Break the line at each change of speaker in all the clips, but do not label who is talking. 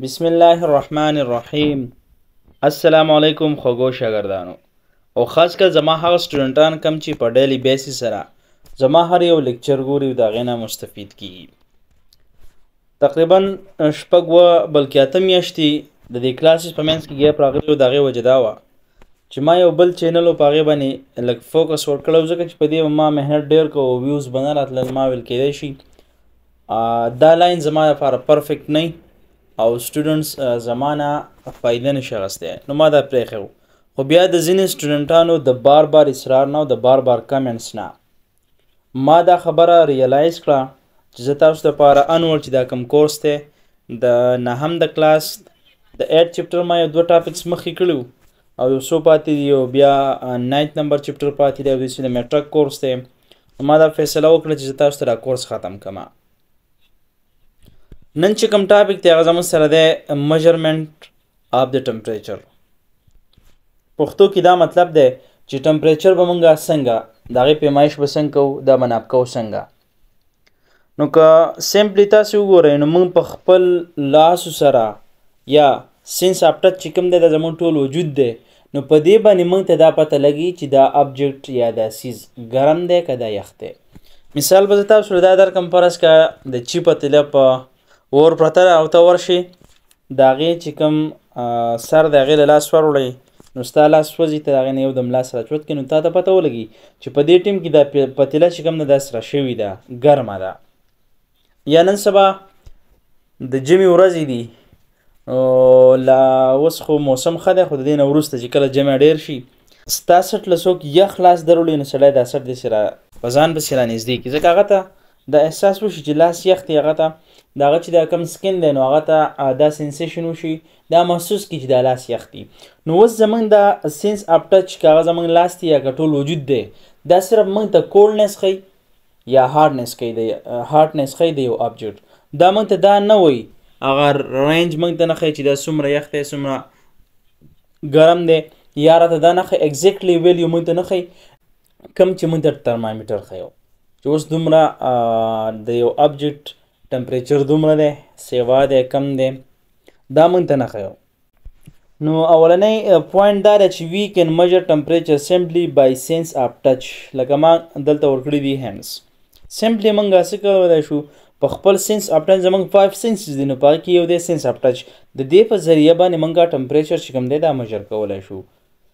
بسم الله الرحمن الرحیم السلام علیکم خوږو شاګردانو او خاص کر زما هغه سټوډنټان کم چې په ډیلی بیسس سره زما هر یو لیکچر ګوري او د هغې نه مستفید کیږي تقریبا شپږ وه بلکې اته میاشتې د دې کلاسز په منځ کې ګیپ راغلی او د هغې وجه دا وه چې ما یو بل چینل و په هغې باندې لږ فوکس ورکړی ځکه چې په دې ما محنت ډېر کو او ویوز به نه راتلل ما ویل کیدای شي دا لاین زما لپاره پرفیکټ نه او سټوډنټس زما نه فایده نشي غسته نو ما دا پرېښو خو بیا د ځینې سټوډنټانو د بار بار اصرار نه او د بار بار کمنټس نه ما دا خبره ریلایز کړه چې زه تاسو لپاره انول چې دا کم کورس دی د نهم د کلاس د 8 چپټر ما یو دوه ټاپکس مخکې کړو او یو څو پاتې دی او بیا 9 نمبر چپټر پاتې دی او د میټرک کورس دی نو ما دا فیصله وکړه چې تاسو ته دا کورس ختم کما نن چې کوم ټاپک دی هغه زموږ سره دی میجرمنټ اف د ټمپریچر پښتو کې دا مطلب دی چې ټمپریچر به مونږه څنګه د هغې پیمایش به څنګه کوو دا به ناپ کوو څنګه نو که سیمپلی تاسو وګورئ نو موږ په خپل لاس سره یا سینس اپټت چې کوم دی د زموږ ټول وجود دی نو په دې باندې موږ ته دا پته لګي چې دا ابجیکټ یا دا سیز ګرم دی که دا یخ دی مثال به زه تاسو ته دا درکړم فرض که د چی پتیله په اور پرته ده او ته ورشې د هغې چې کوم سر د هغې له لاس وروړی نو ستا لاس سوځي ته د هغې نه یو دم لاس راچوت کړې نو تا ته پته ولګي چې په دې ټیم کې دا پتیله چې کوم ده دا سره شوې ده ګرمه ده یا نن سبا د جمعې ورځې دي او لا اوس خو موسم ښه دی خو د دې نه وروسته چې کله جمع ډېر شي ستا سټ له څوک یخ لاس درولي نو سړی دا سټ داسې را په ځان پسې رانږدې کړي ځکه هغه ته دا احساس وشي چې لاس یخ دی هغه ته د هغه چې دا کم سکن دی نو هغه ته دا سنسیشن وشي دا محسوس کړي چې دا لاس یخ دی نو اوس زمونږ دا سینس اپ ټچ که هغه زمونږ لاس دی یا که ټول وجود دی دا صرف مونږ ته کولډنس ښي یا هارډنس ښي دی هارډنس ښي دی یو ابجیکټ دا مونږ ته دا نه وایي هغه رینج مونږ ته نه ښي چې دا څومره یخ دی څومره ګرم دی یا راته دا نه ښي اګزیکټلی ویلیو مونږ ته نه ښي کوم چې موږ د ترمامیټر خیو چې اوس دومره د یو ابجیکټ ټمپریچر دومره دی سیوا دی کم دی دا موږ ته نه خیو نو اولنې پوینټ دا دی چې وی کین میجر ټمپریچر سمپلی بای سینس اف ټچ لکه ما دلته ورکړي دي هینډز سمپلی موږ څه کولی شو په خپل سینس اف ټچ زموږ فایو سینسز دي نو په هغې کې یو دی سینس اف ټچ د دې په ذریعه باندې موږ ټمپریچر چې کوم دی دا میجر کولی شو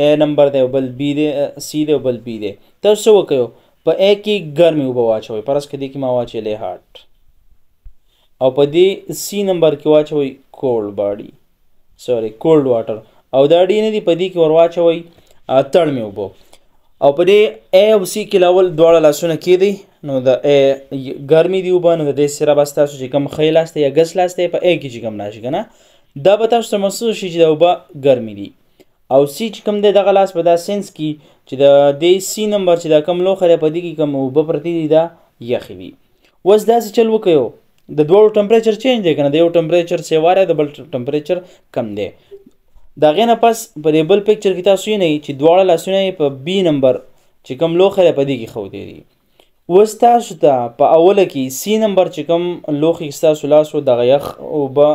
اے نمبر دی او بل بی دی سی دی او بل بی دی ته څه وکيو په اے کې ګرمي وبو واچوي پرس کې دې کې ما واچي له هارت او په دې سی نمبر کې واچوي کولډ باډي سوري کولډ واټر او دا ډی نه دی په دې کې ور واچوي تړ مې وبو او په دې اے او سی کې لاول دواړه لاسونه کې دی نو د اے ګرمي دی وبو نو د دې سره بس تاسو چې کم خیلاست یا ګس لاست په اے کې چې کم ناشي کنه دا به تاسو ته محسوس شي چې دا اوبه ګرمې دي او سی چې کوم دی دغه لاس په دا سینس کې چې د دې سی نمبر چې دا کم لوخه دی په دې کې کوم اوبه پرتې دي دا یخې دي اوس داسې چل وکړو د دوړو ټمپریچر چینج دی کنه د یو ټمپریچر سیواره د بل ټمپریچر کم دی دا غینه پس په دې بل پکچر کې تاسو یې نه چې دواړه لاسونه په بی نمبر چې کم لوخه دی په دې کې خو دی اوس تاسو ته په اوله کې سی نمبر چې کوم لوخي ستاسو لاس و دغه یخ او به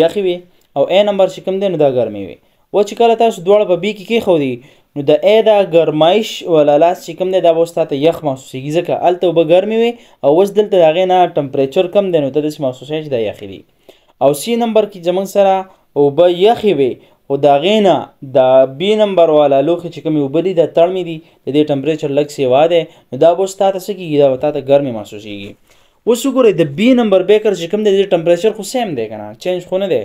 یخې وي او ای نمبر چې کوم دی نو دا ګرمې وي و چې کله تاسو دواړه په بی کې کېښودي نو د ای دا ګرمایش ولا لاس چې کوم دی دا به اوس تاته یخ محسوسېږي ځکه هلته اوبه ګرمې وي او اوس دلته د هغې نه ټمپریچر کم دی نو ته داسې محسوسوې چې دا یخې دي او سی نمبر کې زموږ سره اوبه یخې وي خو د هغې نه د بي نمبر والا لوښي چې کومې اوبه دي دا تړمې دي د دې ټمپریچر لږ سیوا دی نو دا به اوس تا ته څه کېږي دا به تا ته ګرمې محسوسېږي اوس وګورئ د بي نمبر بیکر چې کوم دی د ټمپریچر خو سیم دی که نه چینج خو نه دی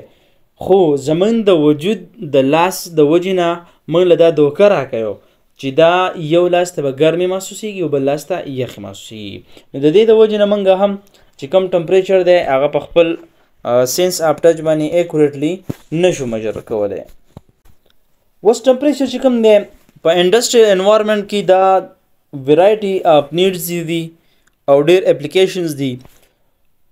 خو زمونږ د وجود د لاس د وجې نه موږ له دا دوکه راکوي چې دا یو لاس ته به ګرمې محسوسیږي او بل لاس ته یخې محسوسیږي نو د دې د وجې نه موږ هم چې کم ټمپریچر دی هغه په خپل سینس اف ټچ باندې اکوریټلی نشو میجر کولی اوس ټمپریچر چې کوم دی په انډسټریل انوایرمنټ کې دا ورایټي اف نیډز دي او ډیر اپلیکیشنز دي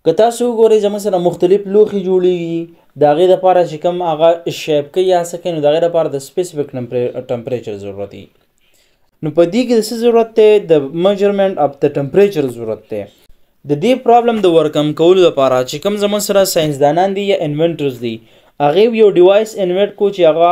که تاسو وګورئ زموږ سره مختلف لوښي جوړیږي د هغې دپاره چې کوم هغه شیپ کوي یا څه کوي نو د هغې دپاره د سپیسیفیک ټمپریچر ضرورت وي نو په دې کې د څه ضرورت دی د میجرمنټ اف د ټمپریچر ضرورت دی د دې پرابلم د ورکم کولو لپاره چې کوم زموږ سره ساينسدانان دي یا انوینټرز دي هغې یو ډیوایس انویټ کو چې هغه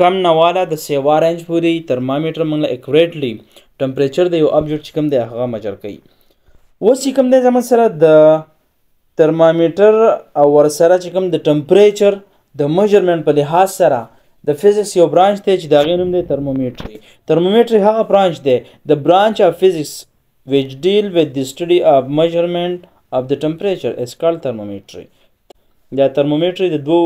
کم نه والا د سیوا رنج پوری ترمامیټر موږ له اکوریټلی ټمپریچر د یو ابجیکټ چې کوم دی هغه مجر کوي اوس چې کوم دی زموږ سره د ترمامیټر او ورسره چې کوم د ټمپریچر د میجرمنټ په لحاظ سره د فزکس یو برانچ دی چې د هغې نوم دی ترمومیټري ترمومیټري هغه برانچ دی د برانچ اف فزکس ویچ ډیل ویت د سټډي اف میجرمنټ اف د ټمپریچر از کال ترمومیټري دا ترمومیټر د دوو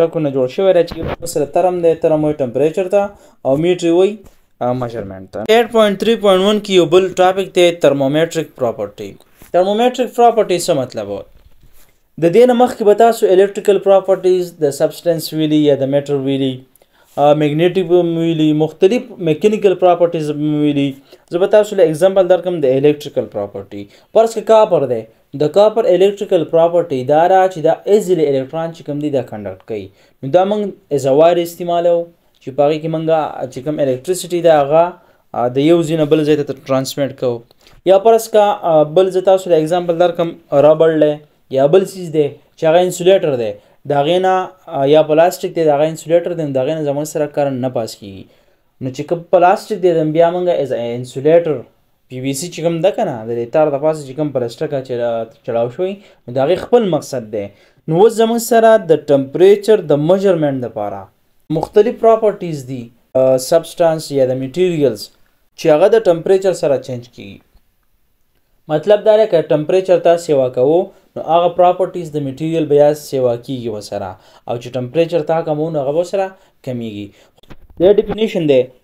ټکو نه جوړ شوی دی چې یو سره ترم دی ترم وایي ټمپریچر ته او میټر وایي میجرمنټ ته 8.3.1 کې یو بل ټاپک دی ترمومیټریک پراپرټي ترمومیټریک پراپرټي څه مطلب و د دې نه مخکې به تاسو الکتریکل پراپرټیز د سبسټنس ویلي یا د میټر ویلي میګنیټیک به ویلي مختلف میکانیکل پراپرټیز به ویلي زه به تاسو له اگزامپل درکم د الکتریکل پراپرټي پرس کې کاپر دی د کاپر الکتریکل پراپرټی دا را چې دا ایزیلی الکتران چې کوم دی دا کنډکټ کوي نو دا موږ از وایر استعمالو چې په هغه کې موږ چې کوم الکتریسټي دا هغه د یو ځای نه بل ځای ته ترانسمیټ کوو یا پرس کا بل زه تاسو له اگزامپل درکم ربړ دی یا بل چیز دی چې هغه انسولیټر دی د هغې نه یا پلاستیک دی د هغه انسولیټر دی د هغې نه زموږ سره کرنټ نه پاس کیږي نو چې کوم پلاستیک دی بیا موږ ایز انسولیټر پي وي سي چې کوم ده کنه د دې تار د پاسه چې کوم پلاسټر کا چړاو شوی نو دا غي خپل مقصد دی نو وس زموږ سره د ټمپریچر د میجرمنټ لپاره مختلف پراپرټیز دي سبسټانس یا د میټیریلز چې هغه د ټمپریچر سره چینج کیږي مطلب دا دی که ټمپریچر ته سیوا کوو نو هغه پراپرټیز د میټیریل بیا سیوا کیږي وسره او چې ټمپریچر ته کمو نو هغه وسره کمیږي د ډیفینیشن دی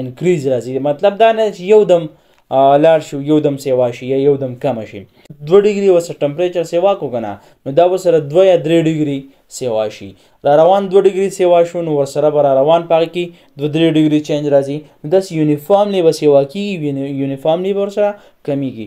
انکریز راځي مطلب دا نه چې یو دم لاړ شو یو دم سیوا شي یا یو دم کم شي دوه ډیګري وسره ټمپریچر سیوا کو کنه نو دا وسره دوه یا درې ډیګري سیوا شي را روان دوه ډیګري سیوا شو نو ورسره به را روان پاره کې دوه درې ډیګري چینج راځي داسې یونیفارملی به سیوا کېږي یونیفارملی به ورسره کمیږي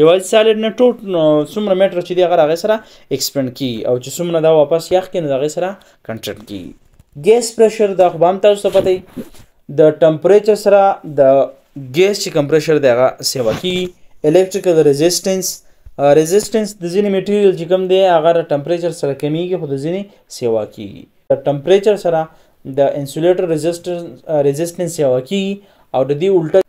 یوازې سالډ نه ټوټ څومره میټر چې دی هغه هغه سره ایکسپینډ کی او چې څومره دا واپس یخ کینې هغه سره کنټرول کی ګیس پرشر دا خو هم تاسو ته پته د ټمپریچر سره د ګیس چې کمپریشر دی هغه سیوا کی الیکټریکل ریزیسټنس ریزیسټنس د ځینې میټیریل چې کوم دی هغه د ټمپریچر سره کمیږي خو د ځینې سیوا کیږي د ټمپریچر سره د انسولیټر ریزیسټنس سیوا کیږي او د دې الټه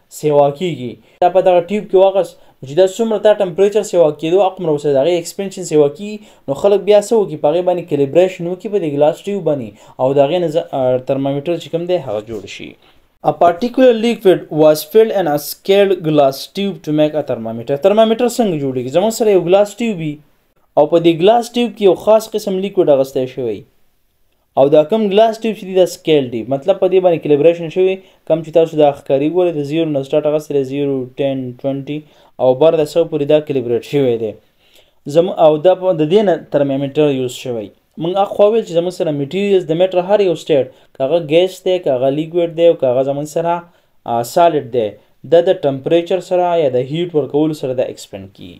سیوا کیږي دا په دغه ټیوب کې واغس نو چې دا څومره تا ټمپریچر سیوا کېدو اقمره وسه دغه ایکسپینشن سیوا کی نو خلک بیا څه وکړي په هغې باندې کلیبریشن وکړي په دې ګلاس ټیوب باندې او د هغې نه ترمامیټر چې کوم دی هغه جوړ شي A particular liquid was filled in a scaled glass tube to make a thermometer. ترمامیټر څنګه جوړیږي؟ زموږ سره یو ګلاس ټیوب وي او په دې ګلاس ټیوب کې یو خاص قسم لیکوډ اغستی شوی او دا کوم ګلاس ټیوب چې دی دا سکیل ټیوب مطلب په دې باندې کلیبریشن شوی کم چې تاسو دا ښکاری ګورئ د زیرو نه سټارټ هغه سره زیرو ټین ټونټي او بر د سو پورې دا کلیبریټ شوی دی زم او دا په د دې نه ترمامیټر یوز شوی موږ اخوا ویل چې زموږ سره میټیریلز د میټر هر یو سټیټ کاغه ګیس دی کاغه لیکویډ دی او کاغه زموږ سره سالډ دی د د ټمپریچر سره یا د هیټ ورکولو سره دا ایکسپینډ کیږي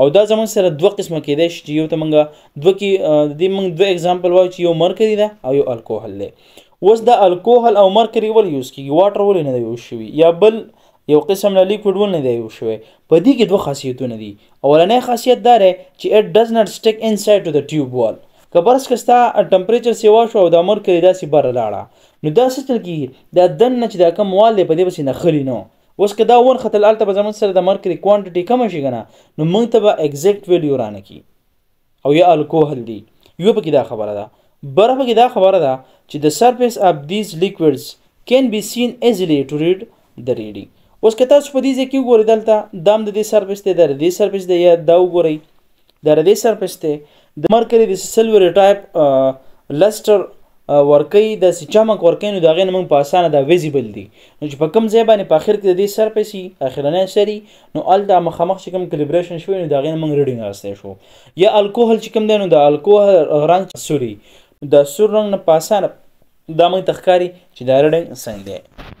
او دا زمونږ سره دوه قسمه کېدای شي چې یو ته مونږ دوه کې د دې مونږ دوه اګزامپل وایو چې یو مرکري ده او یو الکوهل دی اوس دا الکوهل او مرکري ولې یوز کېږي واټر ولې نه دی یوز شوي یا بل یو قسم نه لیکوډ ولې نه دی یوز شوی په دې کې دوه خاصیتونه دي اولنی خاصیت دا دی چې اټ ډز ناټ سټیک ان سایډ ټو د ټیوب وال که برس که ستا ټمپریچر سیوا شو او دا مرکري داسې بره لاړه نو دا څه چل کېږي دا دننه چې دا کم وال دی په دې پسې نښلي نو اوس که دا ورختل الته به زمون سره د مرکري کوانټټي کم شي کنه نو موږ ته به ایگزیکټ ویلیو رانه کی او یا الکوهل دی یو پکې دا خبره ده بره پکې دا خبره ده چې د سرفیس اف دیز لیکویډز کین بی سین ایزیلی ټو ریډ د ریډینګ اوس که تاسو په دې ځای کې وګورئ دلته دام د دې سرفیس دی د دې سرفیس دی یا دا وګورئ د ردې سرفیس ته د مرکري د سلوري ټایپ لسټر ورکی د چمک ورکی نو دا غین موږ په اسانه دا ویزیبل دي نو چې په کوم ځای باندې په اخر کې د دې سرفیس اخرنۍ سری نو ال دا مخامخ چې کوم کلیبریشن شوی نو دا غین موږ ریډینګ راستې شو یا الکوهل چې کوم دی نو د الکوهل رنگ سوري د سور رنگ نه په اسانه دا موږ تخکاری چې دا ریډینګ څنګه دی